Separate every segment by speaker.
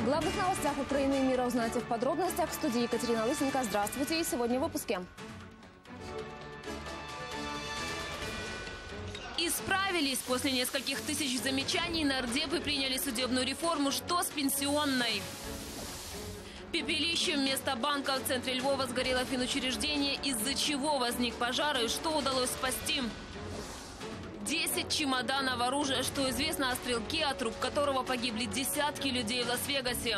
Speaker 1: О главных новостях Украины и мира узнаете в подробностях. В студии Екатерина Лысенко. Здравствуйте. И сегодня в выпуске.
Speaker 2: Исправились. После нескольких тысяч замечаний нардепы приняли судебную реформу. Что с пенсионной? Пепелище вместо банка в центре Львова сгорело финучреждение, из-за чего возник пожар и что удалось спасти. 10 чемоданов оружия, что известно о стрелке, от рук которого погибли десятки людей в Лас-Вегасе.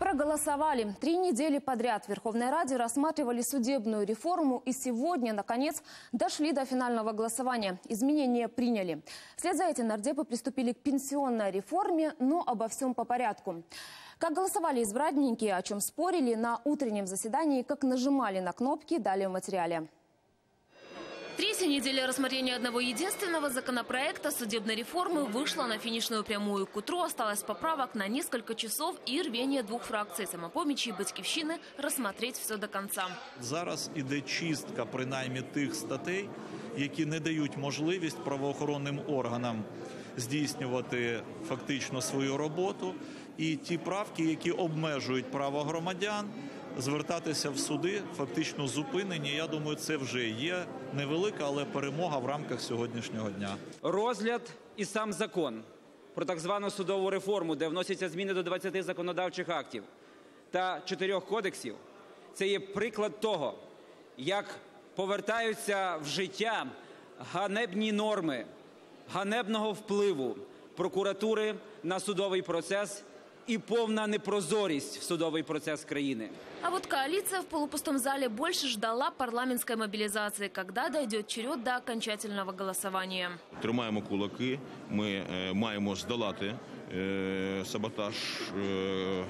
Speaker 1: Проголосовали. Три недели подряд в Верховной Раде рассматривали судебную реформу и сегодня, наконец, дошли до финального голосования. Изменения приняли. Вслед за этим нардепы приступили к пенсионной реформе, но обо всем по порядку. Как голосовали избранники, о чем спорили на утреннем заседании, как нажимали на кнопки, далее в материале.
Speaker 2: Третья неделя рассмотрения одного единственного законопроекта судебной реформы вышла на финишную прямую. К утру осталось поправок на несколько часов и рвение двух фракций «Самопомічі» і «Батьківщини» рассмотреть все до конца.
Speaker 3: Зараз іде чистка принаймні тих статей, які не дають можливість правоохоронним органам здійснювати фактично свою роботу, і ті правки, які обмежують право громадян Звертатися в суди, фактично зупинені. Я думаю, це вже є невелика, але перемога в рамках сьогоднішнього дня.
Speaker 4: Розгляд і сам закон про так звану судову реформу, де вносяться зміни до 20 законодавчих актів та чотирьох кодексів, це є приклад того, як повертаються в життя ганебні норми ганебного впливу прокуратури на судовий процес и повна непрозорість в судовий процесс країны.
Speaker 2: А вот коалиция в полупустом зале больше ждала парламентской мобилизации, когда дойдет черед до окончательного голосования.
Speaker 5: Тримаємо кулаки, ми е, маємо здолати е, саботаж е,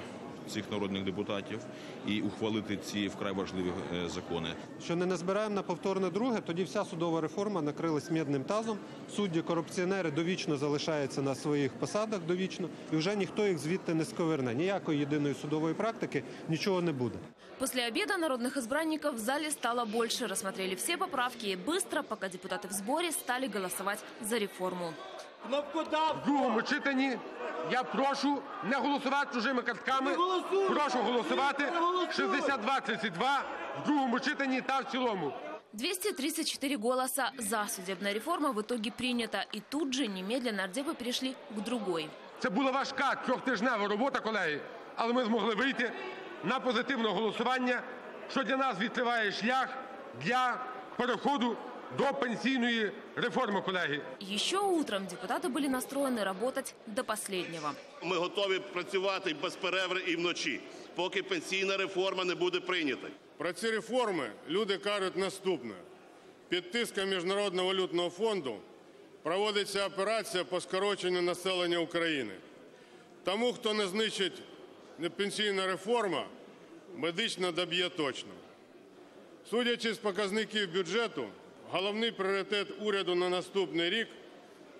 Speaker 5: цих народних депутатів і ухвалити ці вкрай важливі е, закони.
Speaker 6: Що не назбираємо на повторне друге, тоді вся судова реформа накрилась мідним тазом. Судді корупціонери довічно залишаються на своїх посадах довічно, і вже ніхто їх звідти не сковерне. Ніякої єдиної судової практики нічого не буде.
Speaker 2: После обеда народных избранников в зале стало больше. Рассмотрели все поправки и быстро, пока депутаты в сборе, стали голосовать за реформу.
Speaker 7: В другому читанні я прошу не голосувати чужими картками. Прошу голосувати 6232 в другому читанні та в цілому.
Speaker 2: 234 голоса «за» судебная реформа в итоге принята. И тут же немедленно нардепы перешли к другой.
Speaker 7: Це була важка трьохтижнева робота, колеги, але ми змогли вийти на позитивне голосування, що для нас відкриває шлях для переходу до пенсійної реформи, колеги.
Speaker 2: Еще утром депутаты были настроены работать до последнего.
Speaker 8: Ми готові працювати без перерви і вночі, поки пенсійна реформа не буде прийнята.
Speaker 9: Про ці реформи люди кажуть наступне: під тиском Міжнародного валютного фонду проводиться операція по скороченню населення України. Тому, хто не знищить пенсійна реформа, медично доб'є точно. Судячи з показників бюджету, головний пріоритет уряду на наступний рік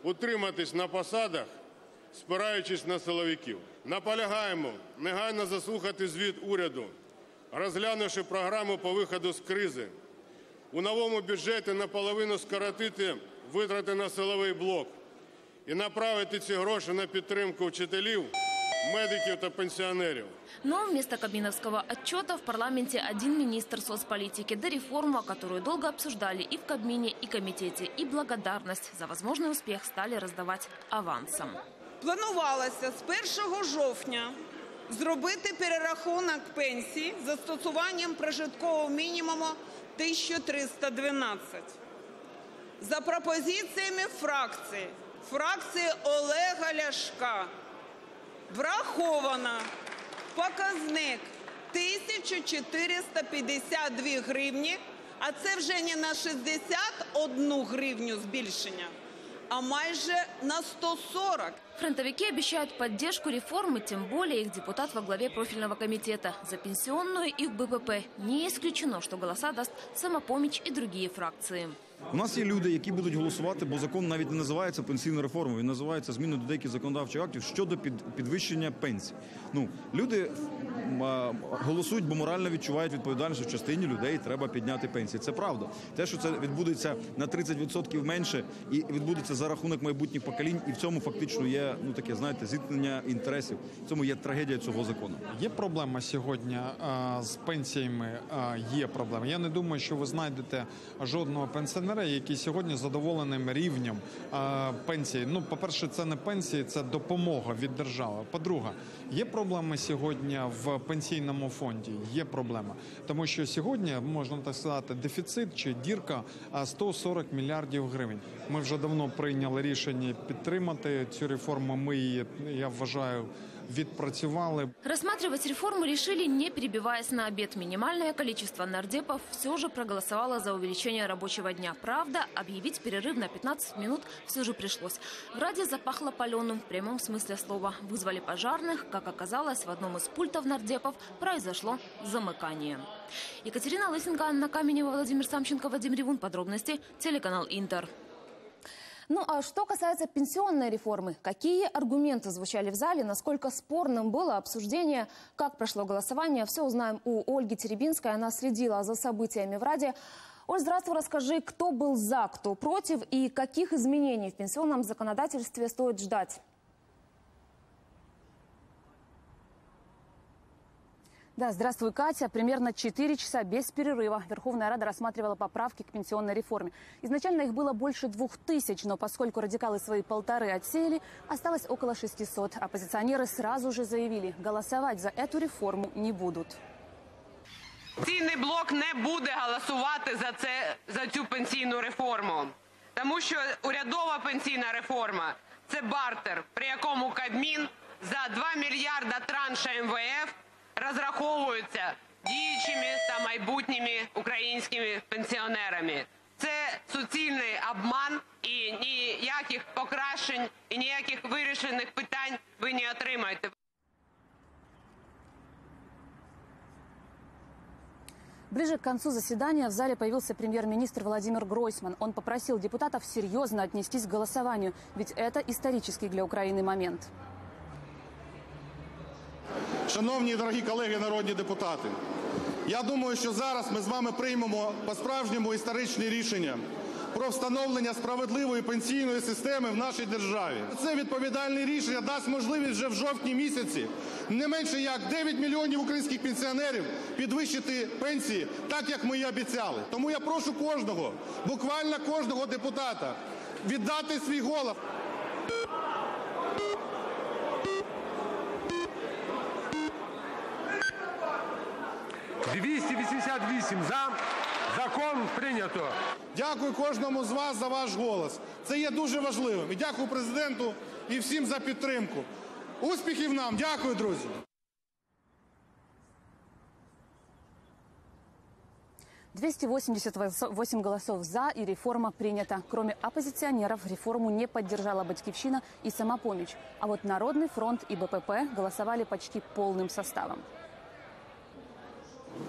Speaker 9: утриматись на посадах, спираючись на силовиків. Наполягаємо негайно заслухати звіт уряду, розглянувши програму по виходу з кризи. У новому бюджеті наполовину скоротити витрати на силовий блок і направити ці гроші на підтримку вчителів, медиків та пенсіонерів.
Speaker 2: Но вместо кабминовского отчета в парламенте один министр соцполитики, да реформа, которую долго обсуждали и в Кабмине, и комитете, и благодарность за возможный успех стали раздавать авансом.
Speaker 10: Планувалося з 1 жовтня зробити перерахунок пенсій з застосуванням прожиткового мінімуму 1312. За пропозиціями фракції, фракції Олега Ляшка, враховано показник 1452 гривні, а це вже не на 61 гривню збільшення, а майже на 140.
Speaker 2: Фронтовики обещают поддержку реформы, тем более их депутат во главе профильного комитета. За пенсионную и БПП не исключено, что голоса даст самопомощь и другие фракции.
Speaker 11: У нас є люди, які будуть голосувати, бо закон навіть не називається пенсійною реформою, він називається зміни до деяких законодавчих актів щодо під, підвищення пенсій. Ну люди голосують, бо морально відчувають відповідальність, що частині людей треба підняти пенсії. Це правда. Те, що це відбудеться на 30% менше, і відбудеться за рахунок майбутніх поколінь, і в цьому фактично є ну таке, знаєте, зіткнення інтересів. В цьому є трагедія цього закону.
Speaker 12: Є проблема сьогодні з пенсіями. Є проблема. Я не думаю, що ви знайдете жодного пенсіонера, який сьогодні задоволеним рівнем а, пенсії. Ну, по-перше, це не пенсії, це допомога від держави. По-друге, є проблеми сьогодні в пенсійному фонді. Є проблема, тому що сьогодні можна так сказати, дефіцит чи дірка а, 140 мільярдів гривень. Ми вже давно прийняли рішення підтримати цю реформу. Ми її я вважаю відпрацювали.
Speaker 2: Рассматривать реформу решили, не перебиваясь на обед. Минимальное количество нардепов все же проголосовало за увеличение рабочего дня. Правда, объявить перерыв на 15 минут все же пришлось. В Раде запахло паленым в прямом смысле слова. Вызвали пожарных. Как оказалось, в одном из пультов нардепов произошло замыкание. Екатерина Лысенко, Анна Каменева, Владимир Самченко, Вадим Ревун. Подробности. Телеканал «Интер».
Speaker 13: Ну а что касается пенсионной реформы, какие аргументы звучали в зале, насколько спорным было обсуждение, как прошло голосование, все узнаем у Ольги Теребинской. Она следила за событиями в Раде. Оль, здравствуй, расскажи, кто был за, кто против и каких изменений в пенсионном законодательстве стоит ждать? Да, здравствуй, Катя. Примерно 4 часа без перерыва Верховная Рада рассматривала поправки к пенсионной реформе. Изначально их было больше двух тысяч, но поскольку радикалы свои полторы отсеяли, осталось около 600. Оппозиционеры сразу же заявили, голосовать за эту реформу не будут.
Speaker 14: Цінний блок не буде голосувати за це за цю пенсійну реформу, тому що урядова пенсійна реформа це бартер, при якому Кабмін за 2 мільярда транша МВФ розраховується діючими та майбутніми українськими пенсіонерами. Це суцільний обман і ніяких покращень і ніяких вирішених питань ви не отримаєте.
Speaker 13: Ближе к концу заседания в зале появился премьер-министр Владимир Гройсман. Он попросил депутатов серьезно отнестись к голосованию, ведь это исторический для Украины момент.
Speaker 6: Шановні дорогі колеги народні депутати, я думаю, що зараз ми з вами приймемо по-справжньому історичні рішення про встановлення справедливої пенсійної системи в нашій державі. Це відповідальне рішення дасть можливість вже в жовтні місяці не менше як 9 мільйонів українських пенсіонерів підвищити пенсії, так як ми і обіцяли. Тому я прошу кожного, буквально кожного депутата, віддати свій голос.
Speaker 7: 288 за. Закон прийнято.
Speaker 6: Дякую кожному з вас за ваш голос. Це є дуже важливим. І дякую президенту і всім за підтримку. Успіхів нам! Дякую, друзі!
Speaker 13: Двести восемь голосов «за» и реформа принята. Кроме оппозиционеров, реформу не поддержала Батькивщина и «Самопомощь». А вот Народный фронт и БПП голосовали почти полным составом.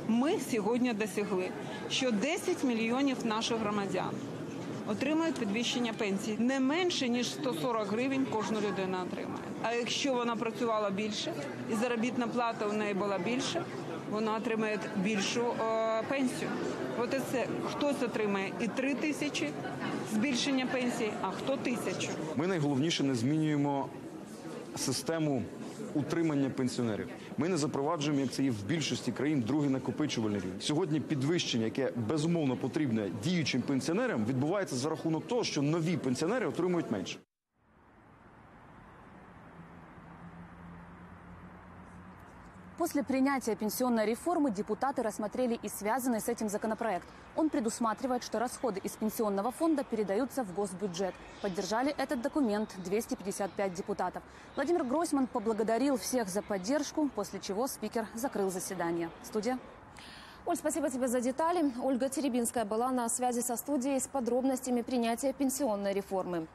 Speaker 15: Ми сьогодні досягли, що 10 мільйонів наших громадян отримають підвищення пенсії не менше ніж 140 гривень кожна людина отримає. А якщо вона працювала більше і заробітна плата у неї була більша, вона отримає більшу е, пенсію. От це хтось отримає і 3 тисячі збільшення пенсії, а хто тисячу.
Speaker 11: Ми найголовніше не змінюємо систему утримання пенсіонерів. Ми не запроваджуємо, як це є в більшості країн, другий накопичувальний рівень. Сьогодні підвищення, яке безумовно потрібне діючим пенсіонерам, відбувається за рахунок того, що нові пенсіонери отримують менше.
Speaker 13: После принятия пенсионной реформы депутаты рассмотрели и связанный с этим законопроект. Он предусматривает, что расходы из пенсионного фонда передаются в госбюджет. Поддержали этот документ 255 депутатов. Владимир Гройсман поблагодарил всех за поддержку, после чего спикер закрыл заседание. Студия. Оль, спасибо тебе за детали. Ольга Теребинская была на связи со студией с подробностями принятия пенсионной реформы.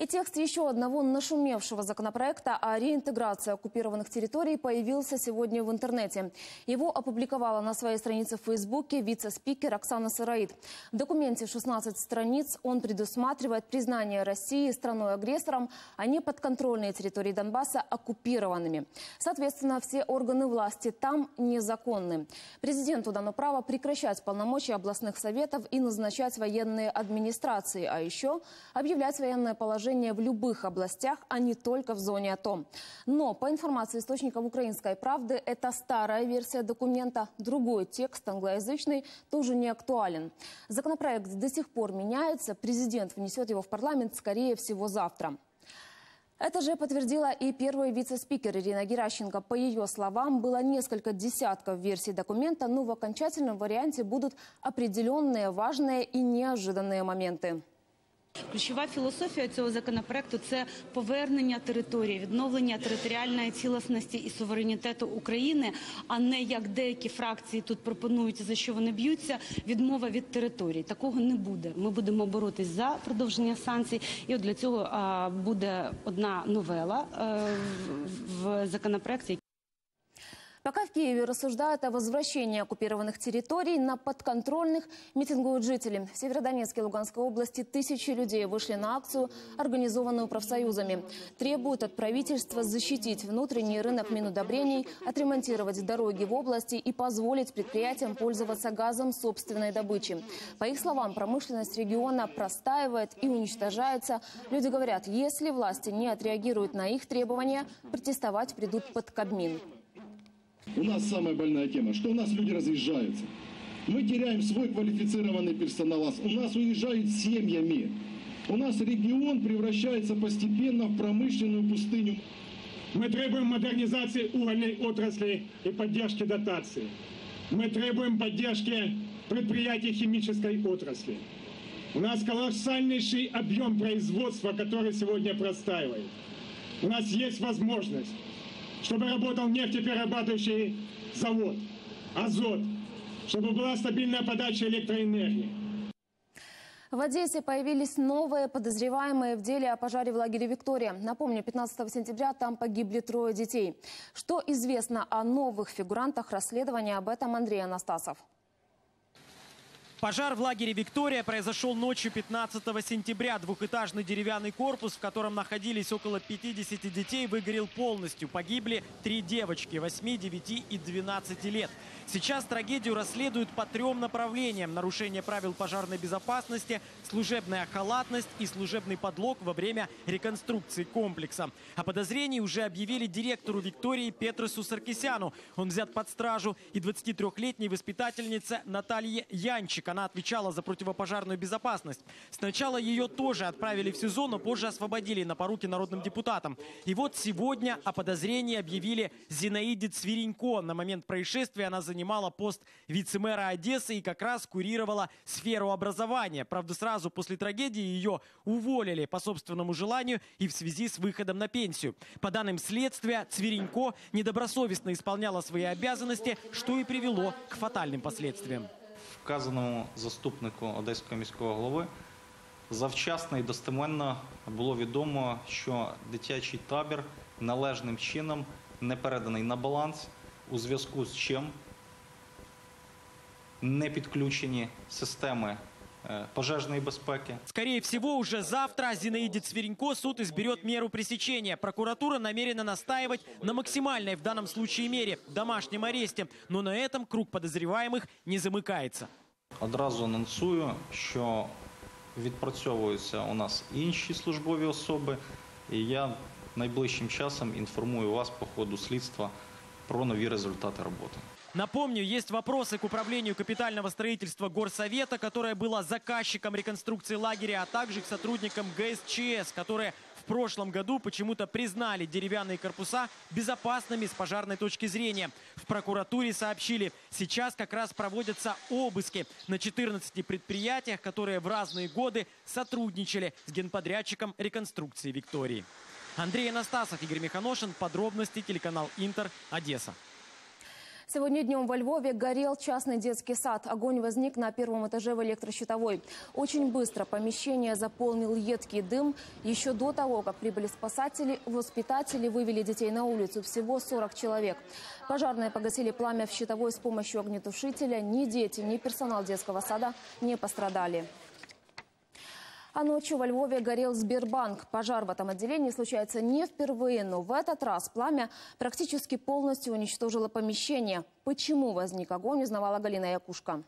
Speaker 2: И текст еще одного нашумевшего законопроекта о реинтеграции оккупированных территорий появился сегодня в интернете. Его опубликовала на своей странице в Фейсбуке вице-спикер Оксана Сыраид. В документе 16 страниц он предусматривает признание России страной-агрессором, а не подконтрольные территории Донбасса оккупированными. Соответственно, все органы власти там незаконны. Президенту дано право прекращать полномочия областных советов и назначать военные администрации, а еще объявлять военное положение положение в любых областях, а не только в зоне АТО. Но, по информации источников «Украинской правды», это старая версия документа. Другой текст, англоязычный, тоже не актуален. Законопроект до сих пор меняется. Президент внесет его в парламент, скорее всего, завтра. Это же подтвердила и первый вице-спикер Ирина Геращенко. По ее словам, было несколько десятков версий документа, но в окончательном варианте будут определенные важные и неожиданные моменты.
Speaker 16: Ключова філософія цього законопроекту це повернення території, відновлення територіальної цілісності і суверенітету України, а не як деякі фракції тут пропонують за що вони б'ються. Відмова від території такого не буде. Ми будемо боротись за продовження санкцій, і от для цього буде одна новела в законопроекті.
Speaker 2: Пока в Киеве рассуждают о возвращении оккупированных территорий на подконтрольных, митингуют жители. В Северодонецке и Луганской области тысячи людей вышли на акцию, организованную профсоюзами. Требуют от правительства защитить внутренний рынок минудобрений, отремонтировать дороги в области и позволить предприятиям пользоваться газом собственной добычи. По их словам, промышленность региона простаивает и уничтожается. Люди говорят, если власти не отреагируют на их требования, протестовать придут под Кабмин.
Speaker 17: У нас самая больная тема, что у нас люди разъезжаются. Мы теряем свой квалифицированный персонал, у нас уезжают семьями. У нас регион превращается постепенно в промышленную пустыню.
Speaker 18: Мы требуем модернизации угольной отрасли и поддержки дотаций. Мы требуем поддержки предприятий химической отрасли. У нас колоссальнейший объем производства, который сегодня простаивает. У нас есть возможность чтобы работал нефтеперерабатывающий завод, азот, чтобы была стабильная подача электроэнергии.
Speaker 2: В Одессе появились новые подозреваемые в деле о пожаре в лагере «Виктория». Напомню, 15 сентября там погибли трое детей. Что известно о новых фигурантах расследования, об этом Андрей Анастасов.
Speaker 19: Пожар в лагере «Виктория» произошел ночью 15 сентября. Двухэтажный деревянный корпус, в котором находились около 50 детей, выгорел полностью. Погибли три девочки – 8, 9 и 12 лет. Сейчас трагедию расследуют по трем направлениям. Нарушение правил пожарной безопасности, служебная халатность и служебный подлог во время реконструкции комплекса. О подозрении уже объявили директору Виктории Петросу Саркисяну. Он взят под стражу. И 23-летней воспитательнице Наталье Янчик. Она отвечала за противопожарную безопасность. Сначала ее тоже отправили в СИЗО, но позже освободили на поруки народным депутатам. И вот сегодня о подозрении объявили Зинаиде Цверенько. На момент происшествия она занималась занимала пост вице-мэра Одессы и как раз курировала сферу образования. Правда, сразу после трагедии ее уволили по собственному желанию и в связи с выходом на пенсию. По данным следствия, Цверенько недобросовестно исполняла свои обязанности, что и привело к фатальным последствиям.
Speaker 20: Вказаному заступнику Одеського міського голови завчасно і достеменно було відомо, що дитячий табір належним чином не переданий на баланс, у зв'язку з чим не підключені системи пожежной безпеки.
Speaker 19: Скорее всего, уже завтра Зинаиде Цверенько суд изберет меру пресечения. Прокуратура намерена настаивать на максимальной в данном случае мере – домашнем аресте. Но на этом круг подозреваемых не замыкается.
Speaker 20: Одразу анонсую, що відпрацьовуються у нас інші службові особи. І я найближчим часом інформую вас по ходу слідства про нові результати роботи.
Speaker 19: Напомню, есть вопросы к управлению капитального строительства Горсовета, которое было заказчиком реконструкции лагеря, а также к сотрудникам ГСЧС, которые в прошлом году почему-то признали деревянные корпуса безопасными с пожарной точки зрения. В прокуратуре сообщили, сейчас как раз проводятся обыски на 14 предприятиях, которые в разные годы сотрудничали с генподрядчиком реконструкции Виктории. Андрей Анастасов, Игорь Миханошин. Подробности телеканал Интер, Одесса.
Speaker 2: Сегодня днем во Львове горел частный детский сад. Огонь возник на первом этаже в электрощитовой. Очень быстро помещение заполнил едкий дым. Еще до того, как прибыли спасатели, воспитатели вывели детей на улицу. Всего 40 человек. Пожарные погасили пламя в щитовой с помощью огнетушителя. Ни дети, ни персонал детского сада не пострадали. А ночью во Львове горел Сбербанк. Пожар в этом отделении случается не впервые, но в этот раз пламя практически полностью уничтожило помещение. Почему возник огонь, узнавала Галина Якушка.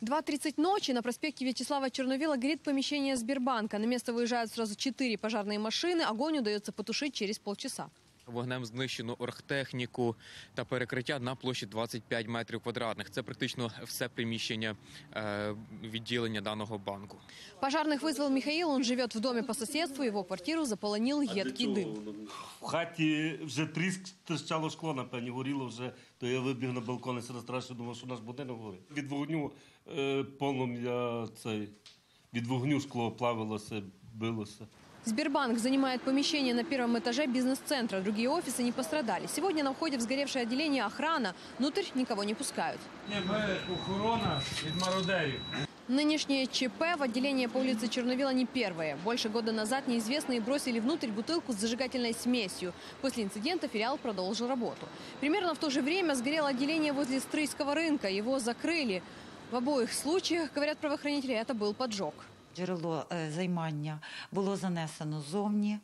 Speaker 21: 2.30 ночи на проспекте Вячеслава Черновила горит помещение Сбербанка. На место выезжают сразу четыре пожарные машины. Огонь удается потушить через полчаса.
Speaker 22: Вогнем знищено оргтехніку та перекриття на площі 25 метрів квадратних. Це практично все приміщення е, відділення даного банку.
Speaker 21: Пожарных вызвал Михаил. Он живет в доме по соседству. Его квартиру заполонил едкий дым.
Speaker 23: В хаті вже тріск тріщало шкло, напевні, горіло вже, то я вибіг на балкон і себе страшно думав, що наш будинок горить. Від вогню е, полум'я цей, від вогню шкло плавилося, билося.
Speaker 21: Сбербанк занимает помещение на первом этаже бизнес-центра. Другие офисы не пострадали. Сегодня на входе в сгоревшее отделение охрана. Внутрь никого не пускают.
Speaker 24: Ні, ми охорона від мародерів.
Speaker 21: Нынешнее ЧП в отделении по улице Черновила не первое. Больше года назад неизвестные бросили внутрь бутылку с зажигательной смесью. После инцидента филиал продолжил работу. Примерно в то же время сгорело отделение возле Стрийского рынка. Его закрыли. В обоих случаях, говорят правоохранители, это был поджог.
Speaker 25: Джерело е, займання було занесено зовні.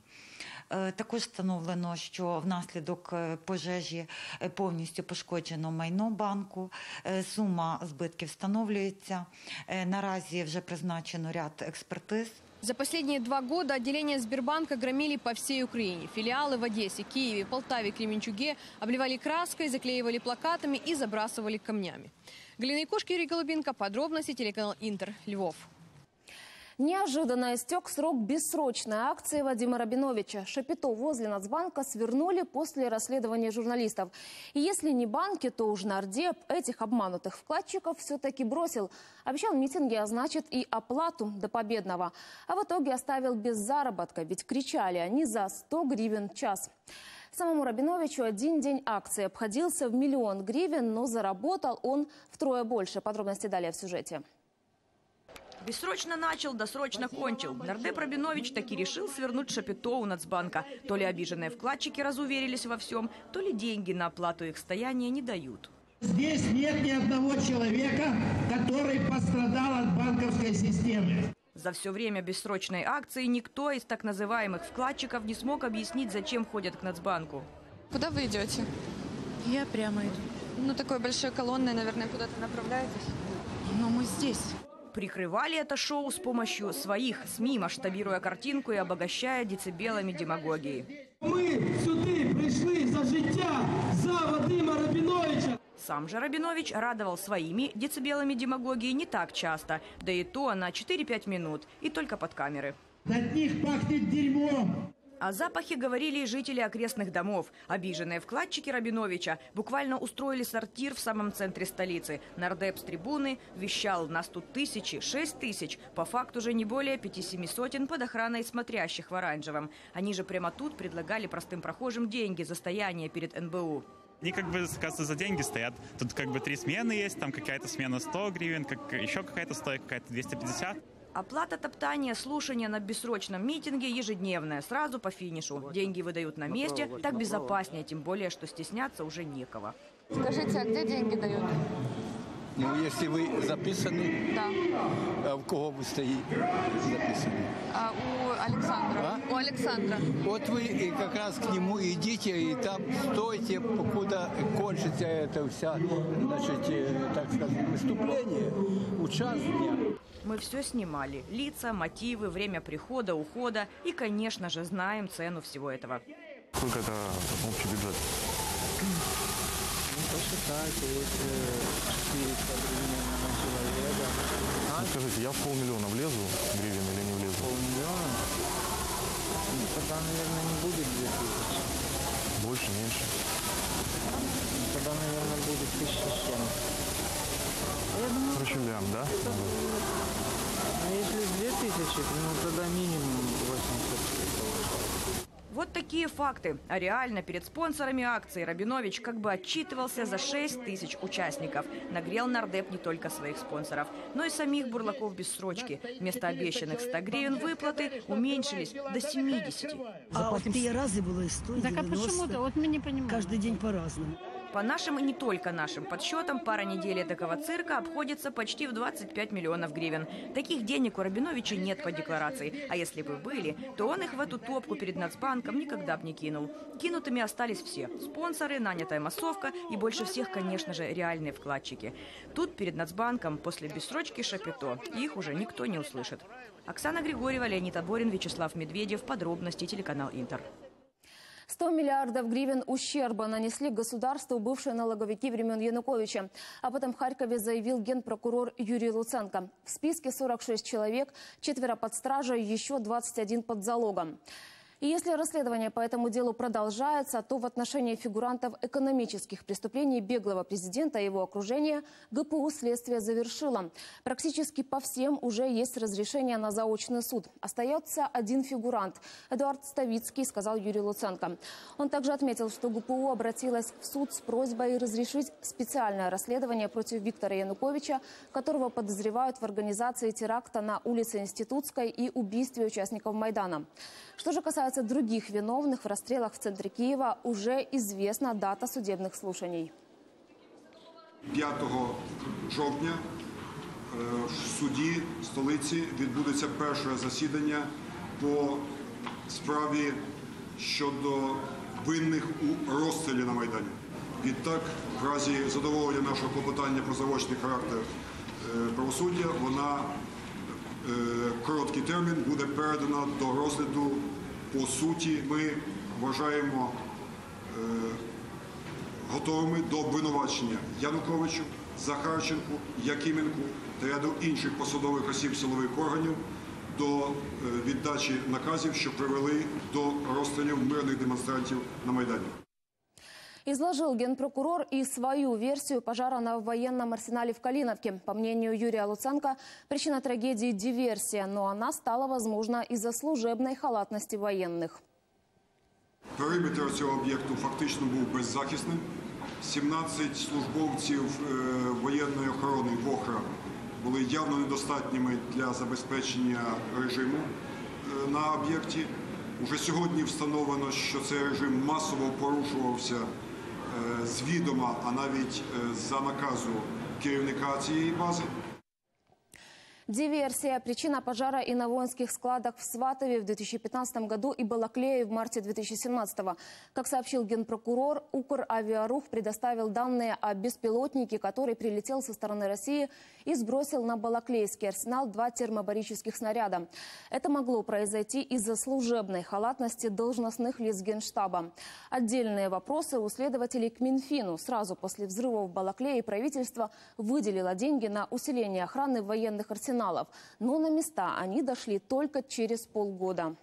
Speaker 25: Е, Також встановлено, що внаслідок е, пожежі повністю пошкоджено майно банку. Сума збитків встановлюється. Наразі вже призначено ряд експертиз.
Speaker 21: За последние два года отделения Сбербанка громили по всей Украине. Филиалы в Одессе, Киеве, Полтаве, Кременчуге обливали краской, заклеивали плакатами и забрасывали камнями. Галина Якушки, Юрий Голубинка. Подробности телеканал Интер. Львов.
Speaker 2: Неожиданно истек срок бессрочной акции Вадима Рабиновича. Шапито возле Нацбанка свернули после расследования журналистов. И если не банки, то уж нардеп этих обманутых вкладчиков все-таки бросил. Обещал митинги, а значит и оплату до победного. А в итоге оставил без заработка, ведь кричали они за 100 гривен час. Самому Рабиновичу один день акции обходился в миллион гривен, но заработал он втрое больше. Подробности далее в сюжете.
Speaker 26: Бессрочно начал, досрочно кончил. Нардеп Рабинович таки решил свернуть шапито у Нацбанка. То ли обиженные вкладчики разуверились во всем, то ли деньги на оплату их стояния не дают.
Speaker 27: Здесь нет ни одного человека, который пострадал от банковской системы.
Speaker 26: За все время бессрочной акции никто из так называемых вкладчиков не смог объяснить, зачем ходят к Нацбанку.
Speaker 21: Куда вы идете?
Speaker 28: Я прямо иду.
Speaker 21: Ну, такой большой колонной, наверное, куда-то направляетесь.
Speaker 28: Но мы здесь.
Speaker 26: Прикрывали это шоу с помощью своих СМИ, масштабируя картинку и обогащая децибелами демагогии.
Speaker 27: Ми сюди прийшли за життя, за Вадима Рабіновича.
Speaker 26: Сам же Рабинович радовал своими децибелами демагогии не так часто, да и то на 4-5 минут, и только под камеры.
Speaker 27: От них пахнет дерьмом.
Speaker 26: О запахе говорили и жители окрестных домов. Обиженные вкладчики Рабиновича буквально устроили сортир в самом центре столицы. Нардеп с трибуны вещал, нас тут тысячи, шесть тысяч. По факту же не более пяти-семи сотен под охраной смотрящих в оранжевом. Они же прямо тут предлагали простым прохожим деньги за стояние перед НБУ.
Speaker 29: Они как бы, оказывается, за деньги стоят. Тут как бы три смены есть, там какая-то смена 100 гривен, как, еще какая-то стоит, какая-то 250.
Speaker 26: Оплата топтания, слушания на бессрочном митинге ежедневная, сразу по финишу. Деньги выдают на месте, так безопаснее, тем более, что стесняться уже некого.
Speaker 21: Скажите, а где деньги дают?
Speaker 30: Ну, если вы записаны,
Speaker 21: Да.
Speaker 30: а в кого вы стоите записаны?
Speaker 21: А у Александра. У Александра.
Speaker 30: Вот вы и как раз к нему идите, и там стойте, покуда кончится это вся, значит, э, так сказать, выступление, участие.
Speaker 26: Мы все снимали. Лица, мотивы, время прихода, ухода. И, конечно же, знаем цену всего этого.
Speaker 31: Сколько это общий бюджет?
Speaker 30: Ну, посчитайте, если 400 гривен на человека.
Speaker 31: Ну, скажите, я в полмиллиона влезу гривен или не влезу?
Speaker 30: Полмиллиона? Ну, тогда, наверное, не будет 2000.
Speaker 31: Больше, меньше?
Speaker 30: Ну, Тогда, наверное, будет 1700. Я думаю,
Speaker 31: Короче, лям, да?
Speaker 30: а если 2000, ну тогда минимум 800.
Speaker 26: Вот такие факты. А реально перед спонсорами акции Рабинович как бы отчитывался за 6 тысяч участников. Нагрел нардеп не только своих спонсоров, но и самих бурлаков без срочки. Вместо обещанных 100 гривен выплаты уменьшились до 70.
Speaker 32: А вот те разы было и 100, и
Speaker 28: Так а
Speaker 32: 90.
Speaker 28: почему-то, вот мы не понимаем.
Speaker 32: Каждый день по-разному.
Speaker 26: По нашим и не только нашим подсчетам, пара недель такого цирка обходится почти в 25 миллионов гривен. Таких денег у Рабиновича нет по декларации. А если бы были, то он их в эту топку перед Нацбанком никогда бы не кинул. Кинутыми остались все. Спонсоры, нанятая массовка и больше всех, конечно же, реальные вкладчики. Тут перед Нацбанком после бессрочки шапито. Их уже никто не услышит. Оксана Григорьева, Леонид Аборин, Вячеслав Медведев. Подробности телеканал Интер.
Speaker 2: 100 миллиардов гривен ущерба нанесли государству бывшие налоговики времен Януковича. Об этом в Харькове заявил генпрокурор Юрий Луценко. В списке 46 человек, четверо под стражей, еще 21 под залогом. И если расследование по этому делу продолжается, то в отношении фигурантов экономических преступлений беглого президента и его окружения ГПУ следствие завершило. Практически по всем уже есть разрешение на заочный суд. Остается один фигурант – Эдуард Ставицкий, сказал Юрий Луценко. Он также отметил, что ГПУ обратилась в суд с просьбой разрешить специальное расследование против Виктора Януковича, которого подозревают в организации теракта на улице Институтской и убийстве участников Майдана. Что же касается других виновных в расстрелах в центре Киева, уже известна дата судебных слушаний.
Speaker 33: 5 жовтня е, в суді столиці відбудеться перше засідання по справі щодо винних у розстрілі на Майдані. Відтак, в разі задоволення нашого клопотання про заочний характер е, правосуддя, вона е, короткий термін буде передана до розгляду по суті. Ми вважаємо е, готовими до обвинувачення Януковичу, Захарченку, Якименку та ряду інших посадових осіб силових органів до е, віддачі наказів, що привели до розстрілів мирних демонстрантів на Майдані.
Speaker 2: Изложил генпрокурор и свою версию пожара на военном арсенале в Калиновке. По мнению Юрия Луценко, причина трагедии – диверсия, но она стала возможна из-за служебной халатности военных.
Speaker 33: Периметр цього об'єкту фактично був беззахисним. 17 службовців е, воєнної охорони ВОХРа були явно недостатніми для забезпечення режиму е, на об'єкті. Уже сьогодні встановлено, що цей режим масово порушувався е, з відома, а навіть е, за наказу керівника цієї бази.
Speaker 2: Диверсия – причина пожара и на воинских складах в Сватове в 2015 году и Балаклее в марте 2017 Как сообщил генпрокурор, Укр-Авиарух предоставил данные о беспилотнике, который прилетел со стороны России и сбросил на Балаклейский арсенал два термобарических снаряда. Это могло произойти из-за служебной халатности должностных лиц Генштаба. Отдельные вопросы у следователей к Минфину. Сразу после взрывов в Балаклее правительство выделило деньги на усиление охраны военных арсеналов. Но на места они дошли только через полгода.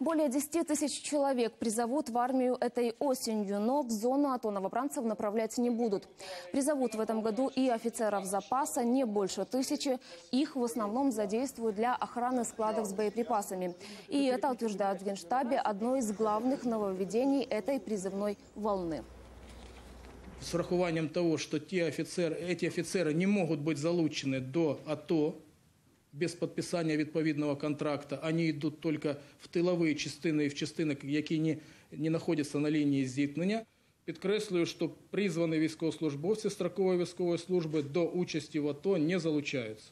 Speaker 2: Более 10 тысяч человек призовут в армию этой осенью, но в зону АТО новобранцев направлять не будут. Призовут в этом году и офицеров запаса не больше тысячи. Их в основном задействуют для охраны складов с боеприпасами. И это, утверждают в Генштабе, одно из главных нововведений этой призывной волны
Speaker 34: с урахуванням того, что те офицеры, эти офицеры не могут быть залучены до АТО без підписання відповідного контракта. Вони йдуть тільки в тилові частини і в частини, які не, не знаходяться на лінії зіткнення. Підкреслюю, що призвані військовослужбовці строкової військової служби до участі в АТО не залучаються.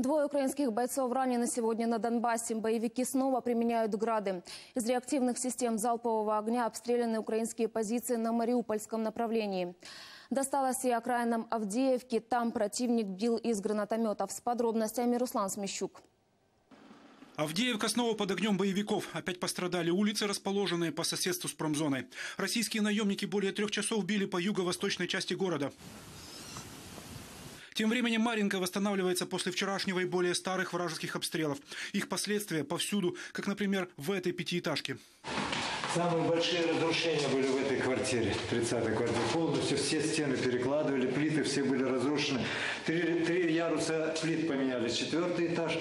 Speaker 2: Двое украинских бойцов ранены сегодня на Донбассе. Боевики снова применяют грады. Из реактивных систем залпового огня обстреляны украинские позиции на Мариупольском направлении. Досталось и окраинам Авдеевки. Там противник бил из гранатометов. С подробностями Руслан Смещук.
Speaker 35: Авдеевка снова под огнем боевиков. Опять пострадали улицы, расположенные по соседству с промзоной. Российские наемники более трех часов били по юго-восточной части города. Тем временем Маринка восстанавливается после вчерашнего и более старых вражеских обстрелов. Их последствия повсюду, как, например, в этой пятиэтажке.
Speaker 36: Самые большие разрушения были в этой квартире, 30-й квартире. Полностью все стены перекладывали, плиты все были разрушены. Три, три яруса плит поменялись. Четвертый этаж,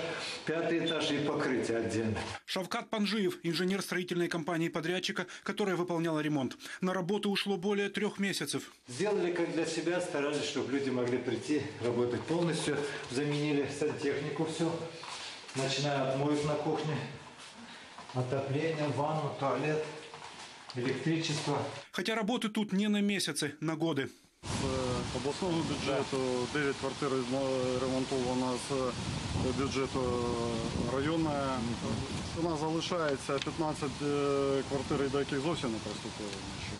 Speaker 36: пятый этаж и покрытие отдельно.
Speaker 35: Шавкат Панжиев, инженер строительной компании подрядчика, которая выполняла ремонт. На работу ушло более трех месяцев.
Speaker 36: Сделали как для себя, старались, чтобы люди могли прийти, работать полностью. Заменили сантехнику все, начиная от моек на кухне, отопление, ванну, туалет, электричество.
Speaker 35: Хотя работы тут не на месяцы, на годы.
Speaker 31: З обласного бюджету 9 квартир ремонтовано з бюджету районної. У нас залишається 15 квартир, до яких зовсім не приступили.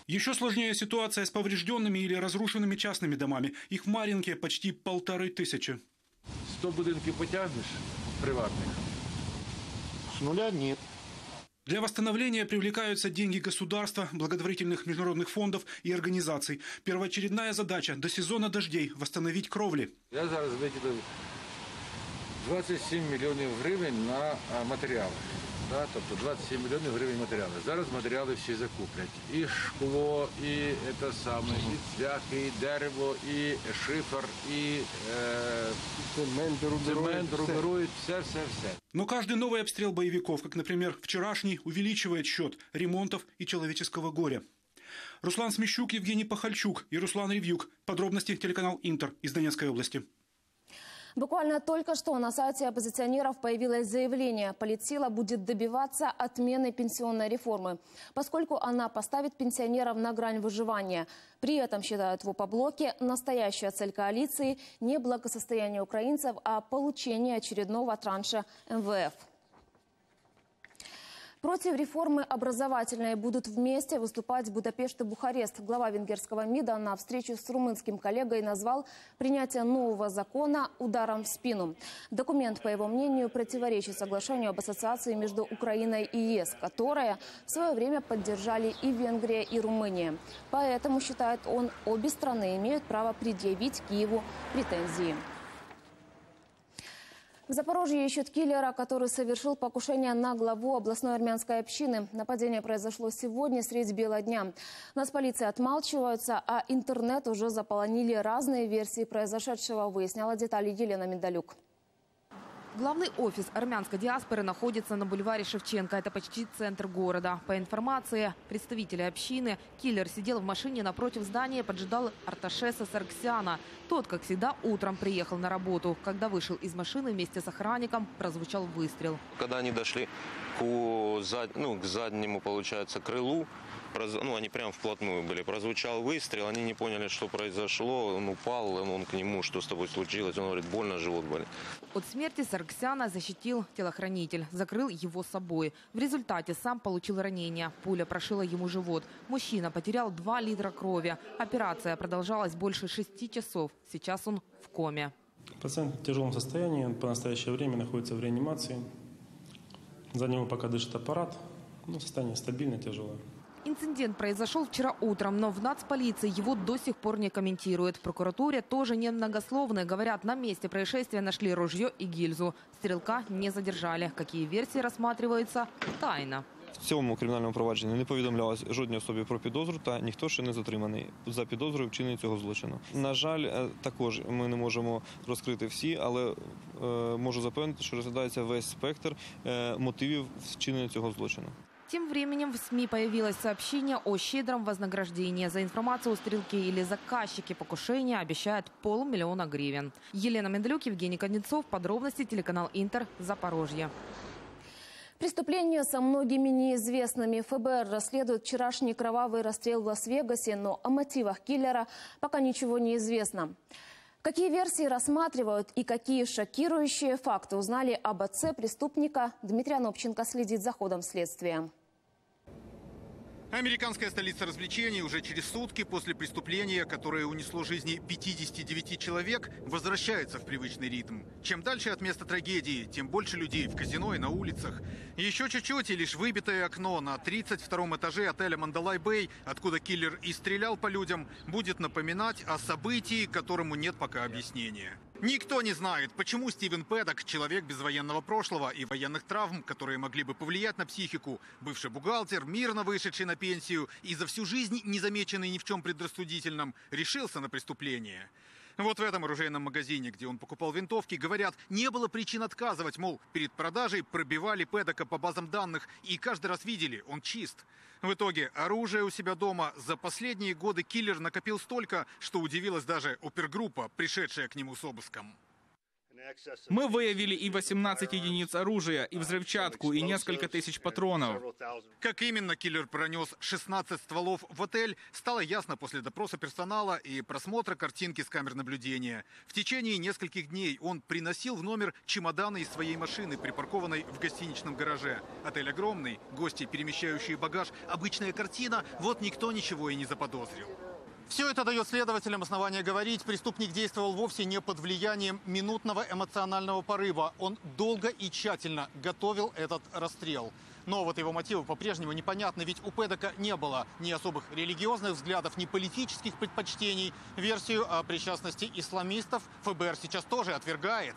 Speaker 35: Еще сложнее ситуация с поврежденными или разрушенными частными домами. Их в Маринке почти полторы тысячи.
Speaker 37: 100 будинків потягнеш приватних?
Speaker 31: С нуля нет.
Speaker 35: Для восстановления привлекаются деньги государства, благотворительных международных фондов и организаций. Первоочередная задача – до сезона дождей восстановить кровли.
Speaker 37: Я зараз виділив 27 мільйонів гривень на а, матеріали. Да, тобто 27 мільйонів гривень матеріали. Зараз матеріали всі закуплять. І шкло, і це саме, і цвяхи, і дерево, і шифер, і е, цемент, цемент, руберують, все, все, все.
Speaker 35: Но каждый новый обстрел боевиков, как, например, вчерашний, увеличивает счет ремонтов и человеческого горя. Руслан Смещук, Евгений Пахальчук и Руслан Ревьюк. Подробности телеканал «Интер» из Донецкой области.
Speaker 2: Буквально только что на сайте оппозиционеров появилось заявление. Политсила будет добиваться отмены пенсионной реформы, поскольку она поставит пенсионеров на грань выживания. При этом, считают в УПА-блоке, настоящая цель коалиции – не благосостояние украинцев, а получение очередного транша МВФ. Против реформы образовательной будут вместе выступать Будапешт и Бухарест. Глава венгерского МИДа на встречу с румынским коллегой назвал принятие нового закона ударом в спину. Документ, по его мнению, противоречит соглашению об ассоциации между Украиной и ЕС, которое в свое время поддержали и Венгрия, и Румыния. Поэтому, считает он, обе страны имеют право предъявить Киеву претензии. В Запорожье ищут киллера, который совершил покушение на главу областной армянской общины. Нападение произошло сегодня средь бела дня. Нас полиции отмалчиваются, а интернет уже заполонили разные версии произошедшего, выясняла детали Елена Медалюк.
Speaker 38: Главный офис армянской диаспоры находится на бульваре Шевченко. Это почти центр города. По информации представителей общины, киллер сидел в машине напротив здания и поджидал Арташеса Сарксяна. Тот, как всегда, утром приехал на работу. Когда вышел из машины вместе с охранником, прозвучал выстрел.
Speaker 39: Когда они дошли к, ну, к заднему, получается, крылу, ну, они прям вплотную были, прозвучал выстрел, они не поняли, что произошло, он упал, он к нему, что с тобой случилось, он говорит, больно, живот болит.
Speaker 38: От смерти Сарксяна защитил телохранитель, закрыл его собой. В результате сам получил ранение. Пуля прошила ему живот. Мужчина потерял 2 литра крови. Операция продолжалась больше шести часов. Сейчас он в коме.
Speaker 31: Пациент в тяжелом состоянии, по настоящее время находится в реанимации. За него пока дышит аппарат, но состояние стабильное, тяжелое.
Speaker 38: Инцидент произошел вчера утром, но в нацполиции его до сих пор не комментируют. В прокуратуре тоже немногословны. Говорят, на месте происшествия нашли ружье и гильзу. Стрелка не задержали. Какие версии рассматриваются – тайна.
Speaker 31: В цьому кримінальному провадженні не повідомлялось жодній особі про підозру та ніхто ще не затриманий за підозрою вчинення цього злочину. На жаль, е, також ми не можемо розкрити всі, але е, можу запевнити, що розглядається весь спектр е, мотивів вчинення цього злочину.
Speaker 38: Тем временем в СМИ появилось сообщение о щедром вознаграждении. За информацию о стрелке или заказчике покушения обещают полмиллиона гривен. Елена Медлюк, Евгений Конецов. Подробности телеканал Интер. Запорожье.
Speaker 2: Преступление со многими неизвестными. ФБР расследует вчерашний кровавый расстрел в Лас-Вегасе, но о мотивах киллера пока ничего не известно. Какие версии рассматривают и какие шокирующие факты узнали об отце преступника, Дмитрий Анопченко следит за ходом следствия.
Speaker 40: Американская столица развлечений уже через сутки после преступления, которое унесло жизни 59 человек, возвращается в привычный ритм. Чем дальше от места трагедии, тем больше людей в казино и на улицах. Еще чуть-чуть и лишь выбитое окно на 32 этаже отеля Мандалай Бэй, откуда киллер и стрелял по людям, будет напоминать о событии, которому нет пока объяснения. Никто не знает, почему Стивен Пэддок, человек без военного прошлого и военных травм, которые могли бы повлиять на психику, бывший бухгалтер, мирно вышедший на пенсию и за всю жизнь не замеченный ни в чем предрассудительном, решился на преступление. Вот в этом оружейном магазине, где он покупал винтовки, говорят, не было причин отказывать, мол, перед продажей пробивали Педока по базам данных и каждый раз видели, он чист. В итоге оружие у себя дома за последние годы киллер накопил столько, что удивилась даже опергруппа, пришедшая к нему с обыском.
Speaker 41: Мы выявили и 18 единиц оружия, и взрывчатку, и несколько тысяч патронов.
Speaker 40: Как именно киллер пронес 16 стволов в отель, стало ясно после допроса персонала и просмотра картинки с камер наблюдения. В течение нескольких дней он приносил в номер чемоданы из своей машины, припаркованной в гостиничном гараже. Отель огромный, гости, перемещающие багаж, обычная картина, вот никто ничего и не заподозрил. Все это дает следователям основания говорить, преступник действовал вовсе не под влиянием минутного эмоционального порыва. Он долго и тщательно готовил этот расстрел. Но вот его мотивы по-прежнему непонятны, ведь у Педока не было ни особых религиозных взглядов, ни политических предпочтений. Версию о причастности исламистов ФБР сейчас тоже отвергает.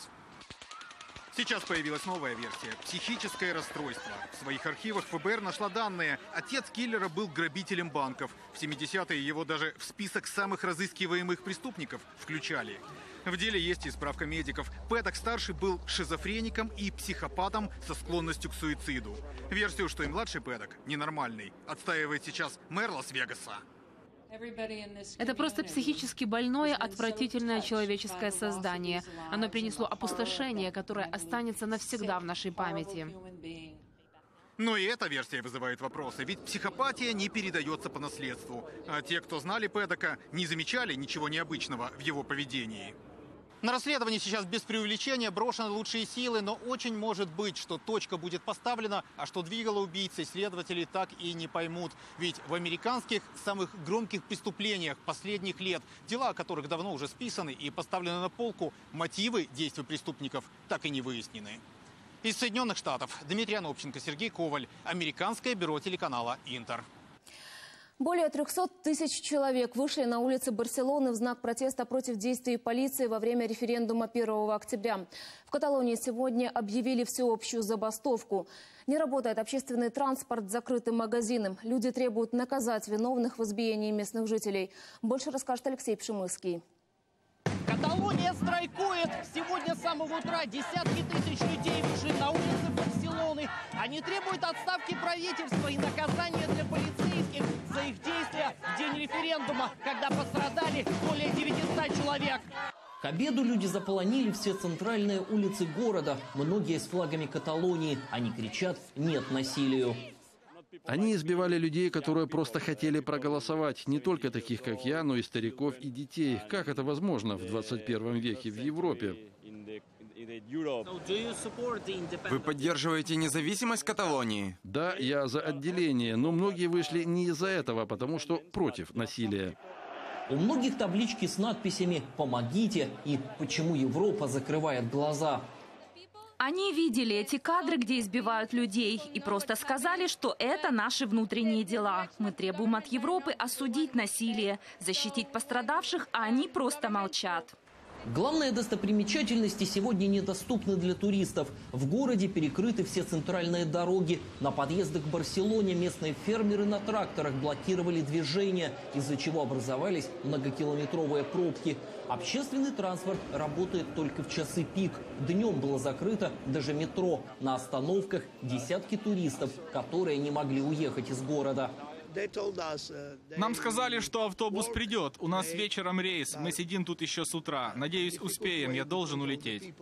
Speaker 40: Сейчас появилась новая версия – психическое расстройство. В своих архивах ФБР нашла данные. Отец киллера был грабителем банков. В 70-е его даже в список самых разыскиваемых преступников включали. В деле есть и справка медиков. Пэдок-старший был шизофреником и психопатом со склонностью к суициду. Версию, что и младший Пэдок ненормальный, отстаивает сейчас мэр Лас-Вегаса.
Speaker 38: Это просто психически больное, отвратительное человеческое создание. Оно принесло опустошение, которое останется навсегда в нашей памяти.
Speaker 40: Но и эта версия вызывает вопросы, ведь психопатия не передается по наследству. А те, кто знали Пэдока, не замечали ничего необычного в его поведении. На расследование сейчас без преувеличения брошены лучшие силы, но очень может быть, что точка будет поставлена, а что двигало убийцей, следователи так и не поймут. Ведь в американских самых громких преступлениях последних лет, дела о которых давно уже списаны и поставлены на полку, мотивы действий преступников так и не выяснены. Из Соединенных Штатов Дмитрий Анопченко, Сергей Коваль, Американское бюро телеканала «Интер».
Speaker 2: Более 300 тысяч человек вышли на улицы Барселоны в знак протеста против действий полиции во время референдума 1 октября. В Каталонии сегодня объявили всеобщую забастовку. Не работает общественный транспорт, закрыты магазины. Люди требуют наказать виновных в избиении местных жителей. Больше расскажет Алексей Пшемыский.
Speaker 42: Каталония страйкует. Сегодня с самого утра десятки тысяч людей вышли на улицы Барселоны. Они требуют отставки правительства и наказания для полицейских за их действия в день референдума, когда пострадали более 900 человек.
Speaker 43: К обеду люди заполонили все центральные улицы города, многие с флагами Каталонии. Они кричат «нет насилию».
Speaker 44: Они избивали людей, которые просто хотели проголосовать. Не только таких, как я, но и стариков и детей. Как это возможно в 21 веке в Европе?
Speaker 45: Вы поддерживаете независимость Каталонии?
Speaker 44: Да, я за отделение, но многие вышли не из-за этого, потому что против насилия.
Speaker 43: У многих таблички с надписями «Помогите» и «Почему Европа закрывает глаза».
Speaker 46: Они видели эти кадры, где избивают людей, и просто сказали, что это наши внутренние дела. Мы требуем от Европы осудить насилие, защитить пострадавших, а они просто молчат.
Speaker 43: Главные достопримечательности сегодня недоступны для туристов. В городе перекрыты все центральные дороги. На подъезды к Барселоне местные фермеры на тракторах блокировали движение, из-за чего образовались многокилометровые пробки. Общественный транспорт работает только в часы пик. Днем было закрыто даже метро. На остановках десятки туристов, которые не могли уехать из города.
Speaker 41: Нам сказали, что автобус придет. У нас вечером рейс. Мы сидим тут еще с утра. Надеюсь, успеем. Я должен улететь.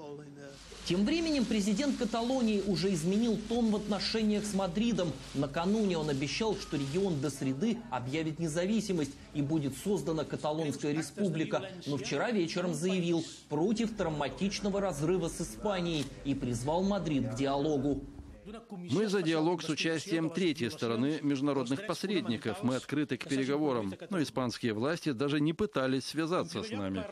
Speaker 43: Тем временем президент Каталонии уже изменил тон в отношениях с Мадридом. Накануне он обещал, что регион до среды объявит независимость и будет создана Каталонская республика. Но вчера вечером заявил против травматичного разрыва с Испанией и призвал Мадрид к диалогу.
Speaker 44: Мы за диалог с участием третьей стороны международных посредников. Мы открыты к переговорам. Но испанские власти даже не пытались связаться с нами.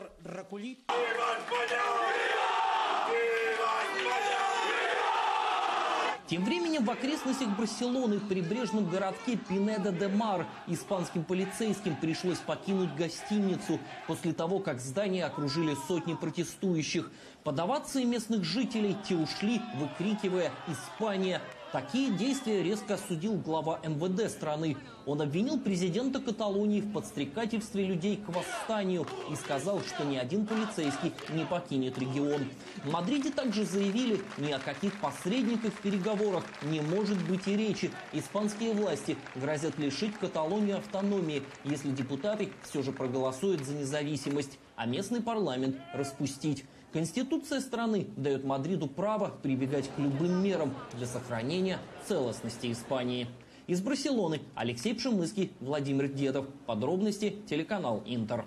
Speaker 43: Тем временем в окрестностях Барселоны, в прибрежном городке Пинеда де Мар, испанским полицейским пришлось покинуть гостиницу после того, как здание окружили сотни протестующих. Под овации местных жителей те ушли, выкрикивая «Испания!». Такие действия резко осудил глава МВД страны. Он обвинил президента Каталонии в подстрекательстве людей к восстанию и сказал, что ни один полицейский не покинет регион. В Мадриде также заявили, ни о каких посредниках в переговорах не может быть и речи. Испанские власти грозят лишить Каталонию автономии, если депутаты все же проголосуют за независимость, а местный парламент распустить. Конституция страны дает Мадриду право прибегать к любым мерам для сохранения целостности Испании. Из Барселоны Алексей Пшемыский, Владимир Дедов. Подробности телеканал Интер.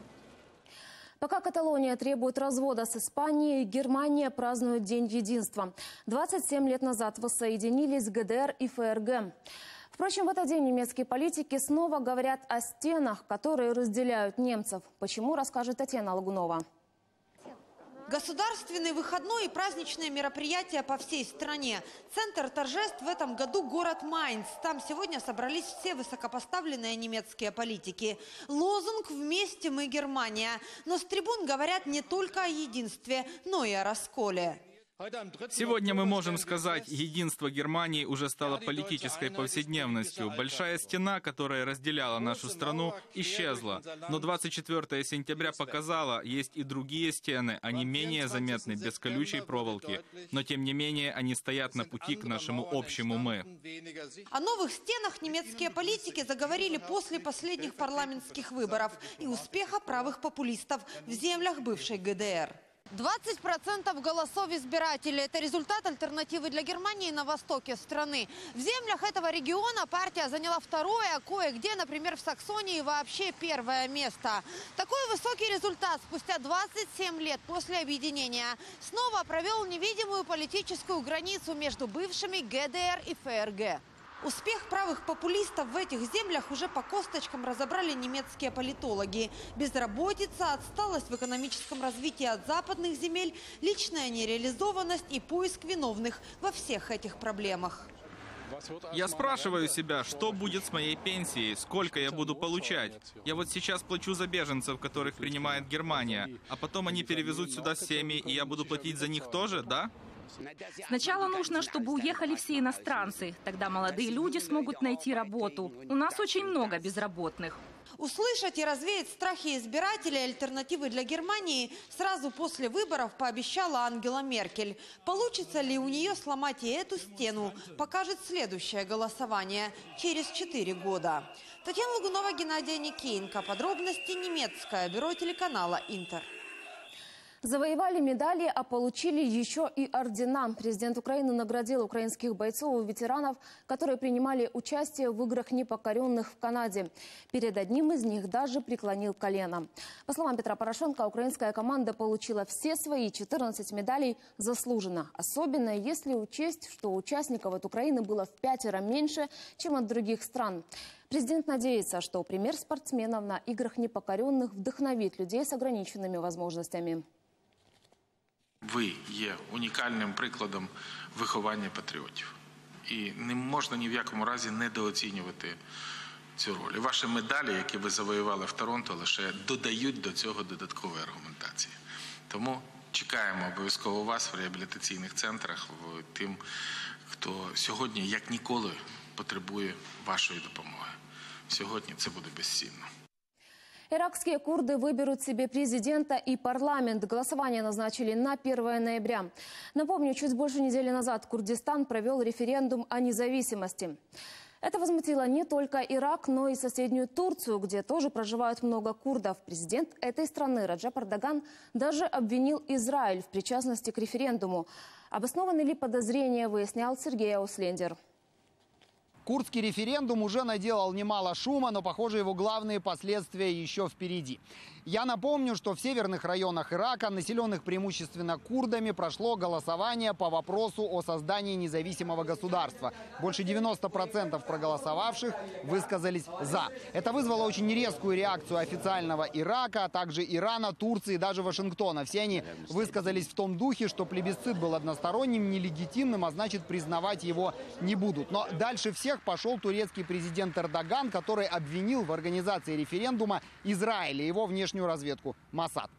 Speaker 2: Пока Каталония требует развода с Испанией, Германия празднует День единства. 27 лет назад воссоединились ГДР и ФРГ. Впрочем, в этот день немецкие политики снова говорят о стенах, которые разделяют немцев. Почему, расскажет Татьяна Лагунова.
Speaker 47: Государственный выходной и праздничные мероприятия по всей стране. Центр торжеств в этом году город Майнц. Там сегодня собрались все высокопоставленные немецкие политики. Лозунг «Вместе мы Германия». Но с трибун говорят не только о единстве, но и о расколе.
Speaker 41: Сегодня мы можем сказать, единство Германии уже стало политической повседневностью. Большая стена, которая разделяла нашу страну, исчезла. Но 24 сентября показала, есть и другие стены, они менее заметны, без колючей проволоки. Но тем не менее, они стоят на пути к нашему общему «мы».
Speaker 47: О новых стенах немецкие политики заговорили после последних парламентских выборов и успеха правых популистов в землях бывшей ГДР. 20% голосов избирателей – это результат альтернативы для Германии на востоке страны. В землях этого региона партия заняла второе, а кое-где, например, в Саксонии, вообще первое место. Такой высокий результат спустя 27 лет после объединения снова провел невидимую политическую границу между бывшими ГДР и ФРГ. Успех правых популистов в этих землях уже по косточкам разобрали немецкие политологи. Безработица, отсталость в экономическом развитии от западных земель, личная нереализованность и поиск виновных во всех этих проблемах.
Speaker 41: Я спрашиваю себя, что будет с моей пенсией, сколько я буду получать. Я вот сейчас плачу за беженцев, которых принимает Германия, а потом они перевезут сюда семьи, и я буду платить за них тоже, да?
Speaker 46: Сначала нужно, чтобы уехали все иностранцы. Тогда молодые люди смогут найти работу. У нас очень много безработных.
Speaker 47: Услышать и развеять страхи избирателей альтернативы для Германии сразу после выборов пообещала Ангела Меркель. Получится ли у нее сломать и эту стену, покажет следующее голосование через четыре года. Татьяна Лагунова, Геннадий Никеенко. Подробности немецкое бюро телеканала «Интер».
Speaker 2: Завоевали медали, а получили еще и ордена. Президент Украины наградил украинских бойцов и ветеранов, которые принимали участие в играх непокоренных в Канаде. Перед одним из них даже преклонил колено. По словам Петра Порошенко, украинская команда получила все свои 14 медалей заслуженно. Особенно если учесть, что участников от Украины было в пятеро меньше, чем от других стран. Президент надеется, что пример спортсменов на играх непокоренных вдохновит людей с ограниченными возможностями.
Speaker 48: Ви є унікальним прикладом виховання патріотів. І не можна ні в якому разі недооцінювати цю роль. І ваші медалі, які ви завоювали в Торонто, лише додають до цього додаткової аргументації. Тому чекаємо обов'язково вас в реабілітаційних центрах, в тим, хто сьогодні, як ніколи, потребує вашої допомоги. Сьогодні це буде безцінно.
Speaker 2: Иракские курды выберут себе президента и парламент. Голосование назначили на 1 ноября. Напомню, чуть больше недели назад Курдистан провел референдум о независимости. Это возмутило не только Ирак, но и соседнюю Турцию, где тоже проживают много курдов. Президент этой страны Раджап Ардаган даже обвинил Израиль в причастности к референдуму. Обоснованы ли подозрения, выяснял Сергей Ауслендер.
Speaker 49: Курдский референдум уже наделал немало шума, но, похоже, его главные последствия еще впереди. Я напомню, что в северных районах Ирака, населенных преимущественно курдами, прошло голосование по вопросу о создании независимого государства. Больше 90% проголосовавших высказались «за». Это вызвало очень резкую реакцию официального Ирака, а также Ирана, Турции и даже Вашингтона. Все они высказались в том духе, что плебисцит был односторонним, нелегитимным, а значит признавать его не будут. Но дальше всех пошел турецкий президент Эрдоган, который обвинил в организации референдума Израиль и его внешнюю разведку Масад.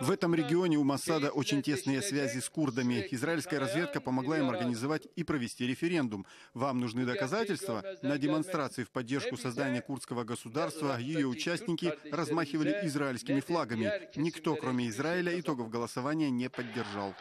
Speaker 35: В этом регионе у Массада очень тесные связи с курдами. Израильская разведка помогла им организовать и провести референдум. Вам нужны доказательства? На демонстрации в поддержку создания курдского государства ее участники размахивали израильскими флагами. Никто, кроме Израиля, итогов голосования не поддержал.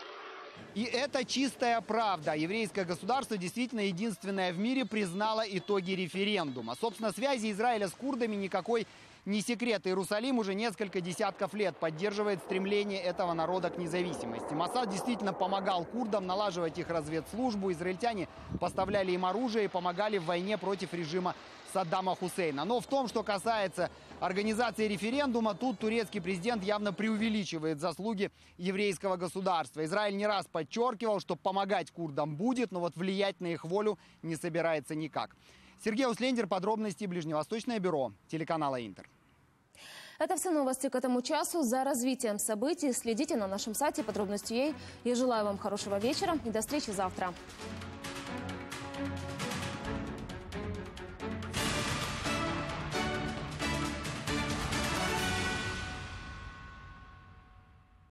Speaker 49: И это чистая правда. Еврейское государство действительно единственное в мире признало итоги референдума. Собственно, связи Израиля с курдами никакой не секрет. Иерусалим уже несколько десятков лет поддерживает стремление этого народа к независимости. Масад действительно помогал курдам налаживать их разведслужбу. Израильтяне поставляли им оружие и помогали в войне против режима Саддама Хусейна. Но в том, что касается организации референдума, тут турецкий президент явно преувеличивает заслуги еврейского государства. Израиль не раз подчеркивал, что помогать курдам будет, но вот влиять на их волю не собирается никак. Сергей Услендер, подробности Ближневосточное бюро телеканала Интер.
Speaker 2: Это все новости к этому часу. За развитием событий следите на нашем сайте подробности. Я желаю вам хорошего вечера и до встречи завтра.